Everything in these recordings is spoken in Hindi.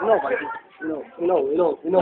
No, no, no, no, no.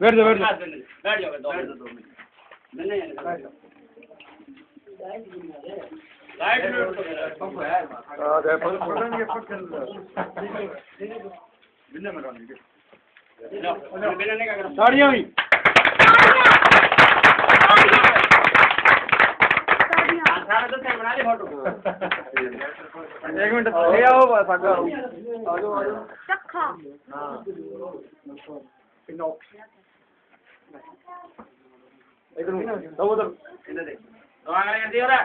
बैठ जाओ बैठ जाओ बैठ जाओ बैठ जाओ ताड़ियाँ uh, uh, हुई एक मिनट ले आओ बस आ जाओ आ जाओ चखा हाँ इधर तो उधर उधर इधर देख तो आ गया दियो रे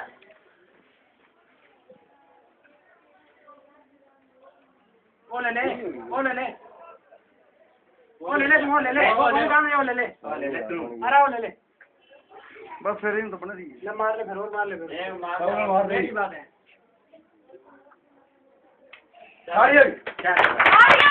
वो ले ले वो ले ले। वो ले ले तुम ले ले। वो काम नहीं वो ले ले। ले ले तुम अरे वो ले ले। बस फिर इन तो बना दी ले मार ले फिर और मार ले फिर। मार दे बात है। सारी सारी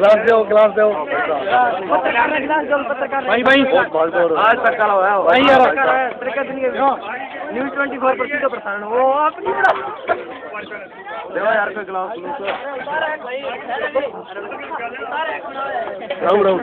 ग्लास दो ग्लास भाई भाई। आज तक काला हुआ भाई यार हाँ। न्यूज़ ट्वेंटी फोर पर सीधा प्रसारण। वो आप नहीं बड़ा देखो यार का glass round round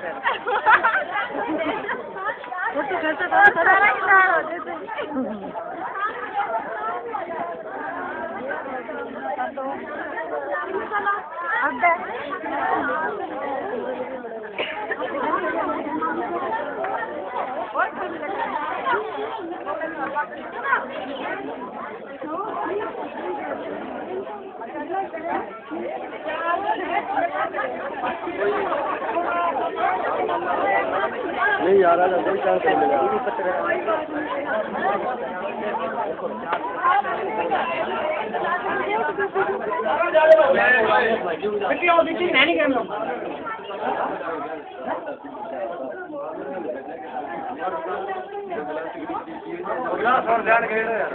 sir. Gusto kasi ba? Tara kita. नहीं यार आज कोई चांस नहीं मिला गिलास और ध्यान खेल यार